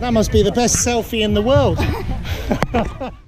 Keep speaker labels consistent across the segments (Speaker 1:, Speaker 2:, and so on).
Speaker 1: That must be the best selfie in the world.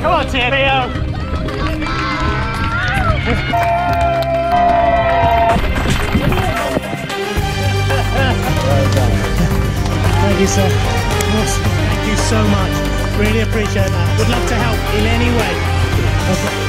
Speaker 1: Come on, Tamio. Oh. Thank you, sir. Awesome. Thank you so much. Really appreciate that. Would love to help in any way. Okay.